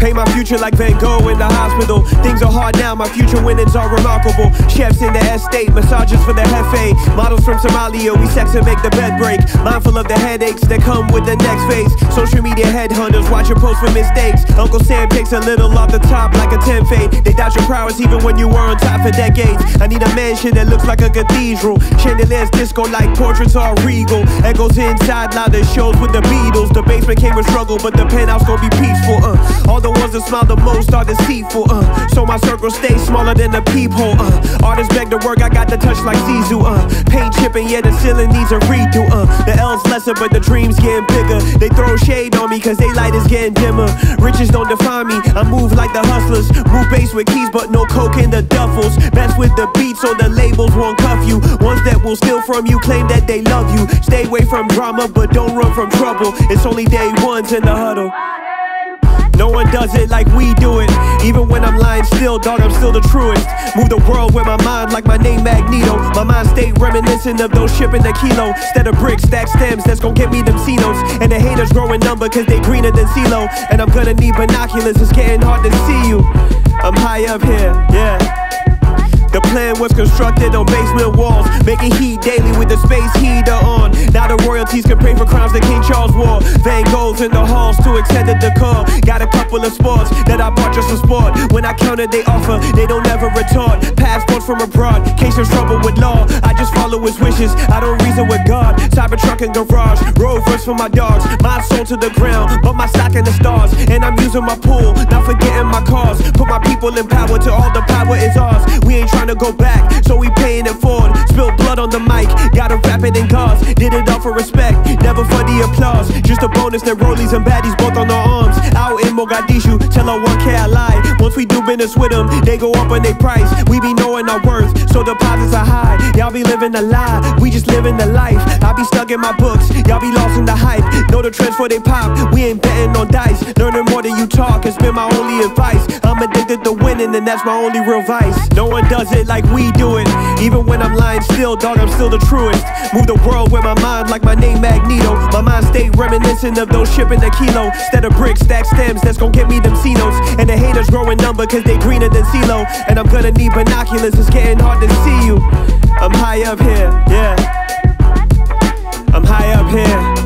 Paint my future like Van Gogh in the hospital. Things are hard now, my future winnings are remarkable. Chefs in the estate, massages for the hefe. Models from Somalia, we sex and make the bed break. Mindful of the headaches that come with the next phase. Social media headhunters watch your post for mistakes. Uncle Sam takes a little off the top like a 10 fade. They doubt your prowess even when you were on top for decades. I need a mansion that looks like a cathedral. Chandeliers disco like portraits are regal. Echoes inside louder shows with the Beatles. The basement came a struggle, but the penthouse gon' be peaceful. Uh. All the ones that smile the most are deceitful. Uh. So my circle stays smaller than a peephole. Uh. Artists beg to work, I got the touch like Zizou. Uh. Paint chipping, yeah, the ceiling needs a redo. Uh. The L's lesser, but the dreams getting bigger. They throw shade on me, cause they light is getting dimmer. Riches don't define me, I move like the hustlers. Move bass with keys, but no coke in the duffels. Mess with the beat so the labels won't cuff you. Ones that will steal from you, claim that they love you. Stay away from drama, but don't run from trouble. It's only day ones in the huddle. No one does it like we do it. Even when I'm lying still, dog, I'm still the truest. Move the world with my mind like my name Magneto. My reminiscent of those shipping the kilo. Instead of bricks, stack stems, that's gon' get me them C-notes. And the haters growing number cause they greener than CeeLo. And I'm gonna need binoculars, it's getting hard to see you. I'm high up here, yeah. The plan was constructed on basement walls, making heat daily with the space heater on. Now the royalties can pay for crimes that King Charles wore. Van Goghs in the halls to extend the decor. Got a couple of sports that I bought just for sport. When I counter, they offer, they don't ever retort. Passports from abroad, case of trouble with law. I just follow his wishes, I don't reason with God. Cybertruck and garage, rovers for my dogs. My soul to the ground, but my stock in the stars. And I'm using my pool, not forgetting my cause. Put my people in power till all the power is ours. We ain't trying to go back, so we paying it forward. Spill blood on the mic, gotta rap it in cars. Did it all for respect, never for the applause. Just a bonus that rollies and baddies both on our arms. Out in Mogadishu, tell her 1K I lie. Once we do business with them, they go up on their price. We be knowing our worth, so deposits are high. Y'all be living a lie, we just living the life. I be stuck in my books, y'all be lost in the hype. Know the trends for they pop, we ain't betting on dice. Learning more than you talk has been my only advice. And that's my only real vice. No one does it like we do it. Even when I'm lying still, dog, I'm still the truest. Move the world with my mind like my name Magneto. My mind stay reminiscent of those shipping the kilo. Instead of bricks, stack stems, that's gon' get me them C notes. And the haters growing number cause they greener than CeeLo. And I'm gonna need binoculars, it's getting hard to see you. I'm high up here, yeah. I'm high up here.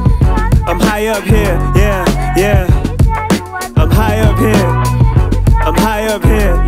I'm high up here, yeah, yeah. I'm high up here. I'm high up here.